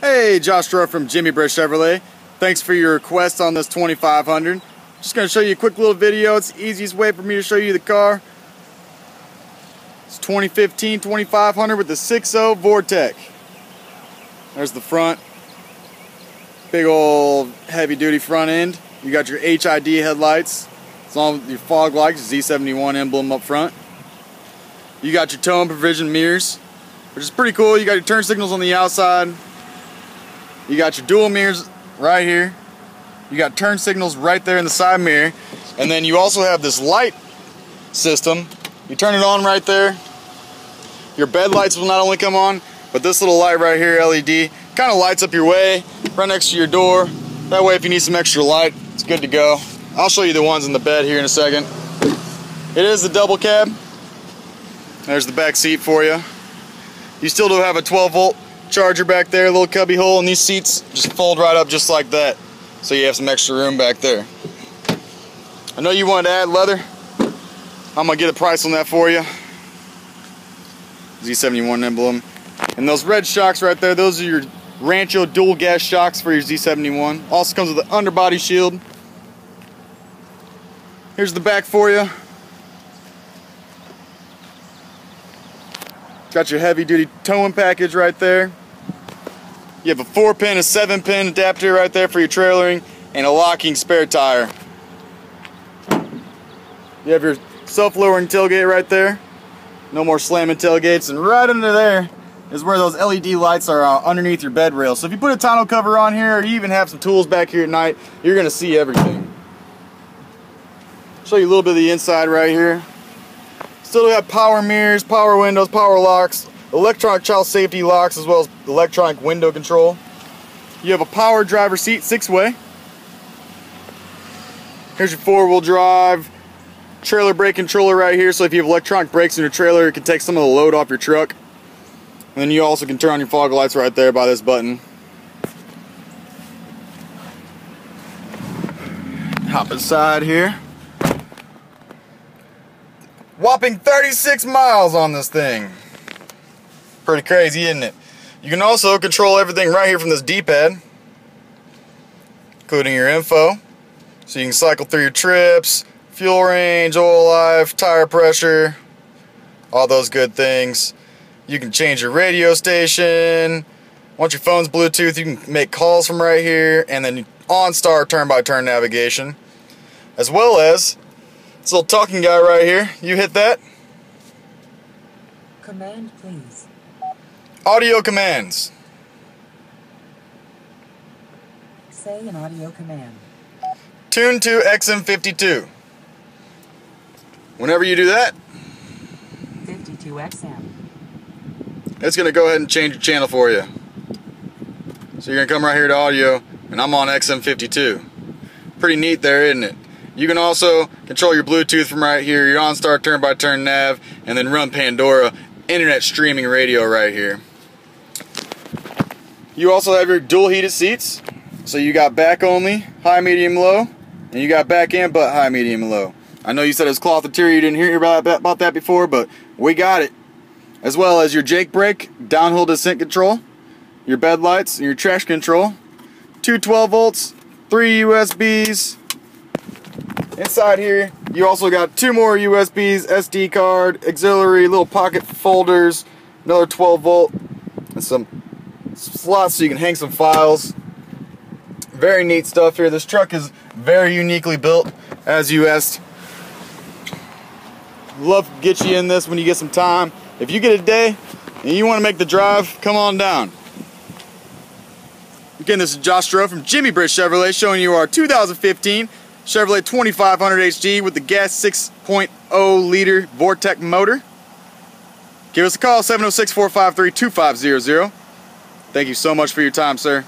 Hey, Josh from Jimmy Britt Chevrolet. Thanks for your request on this 2500. Just going to show you a quick little video. It's the easiest way for me to show you the car. It's 2015 2500 with the 6.0 Vortec. There's the front. Big old heavy duty front end. You got your HID headlights. It's on your fog lights, Z71 emblem up front. You got your tow and provision mirrors, which is pretty cool. You got your turn signals on the outside, you got your dual mirrors right here. You got turn signals right there in the side mirror. And then you also have this light system. You turn it on right there. Your bed lights will not only come on, but this little light right here, LED, kind of lights up your way right next to your door. That way if you need some extra light, it's good to go. I'll show you the ones in the bed here in a second. It is a double cab. There's the back seat for you. You still do have a 12 volt charger back there, little cubby hole, and these seats just fold right up just like that. So you have some extra room back there. I know you wanted to add leather. I'm gonna get a price on that for you. Z71 emblem. And those red shocks right there, those are your Rancho dual gas shocks for your Z71. Also comes with an underbody shield. Here's the back for you. Got your heavy duty towing package right there. You have a 4 pin, a 7 pin adapter right there for your trailering and a locking spare tire. You have your self-lowering tailgate right there. No more slamming tailgates. And right under there is where those LED lights are uh, underneath your bed rail. So if you put a tonneau cover on here or you even have some tools back here at night, you're to see everything. Show you a little bit of the inside right here. Still have power mirrors, power windows, power locks, electronic child safety locks, as well as electronic window control. You have a power driver seat, six-way. Here's your four-wheel drive trailer brake controller right here, so if you have electronic brakes in your trailer, it can take some of the load off your truck. And then you also can turn on your fog lights right there by this button. Hop inside here whopping 36 miles on this thing. Pretty crazy, isn't it? You can also control everything right here from this D-pad, including your info. So you can cycle through your trips, fuel range, oil life, tire pressure, all those good things. You can change your radio station. Once your phone's Bluetooth, you can make calls from right here, and then OnStar turn-by-turn navigation, as well as this little talking guy right here. You hit that. Command, please. Audio commands. Say an audio command. Tune to XM52. Whenever you do that, 52XM. It's going to go ahead and change the channel for you. So you're going to come right here to audio, and I'm on XM52. Pretty neat there, isn't it? You can also control your Bluetooth from right here, your OnStar turn-by-turn nav, and then run Pandora internet streaming radio right here. You also have your dual heated seats. So you got back only, high, medium, low, and you got back and butt high, medium, low. I know you said it's cloth interior, you didn't hear about, about that before, but we got it. As well as your Jake brake, downhill descent control, your bed lights, and your traction control. Two 12 volts, three USBs, Inside here, you also got two more USBs, SD card, auxiliary, little pocket folders, another 12 volt, and some slots so you can hang some files. Very neat stuff here. This truck is very uniquely built, as you asked. Love to get you in this when you get some time. If you get a day and you want to make the drive, come on down. Again, this is Josh Stroh from Jimmy Britt Chevrolet showing you our 2015 Chevrolet 2500 HD with the gas 6.0 liter Vortec motor. Give us a call, 706-453-2500. Thank you so much for your time, sir.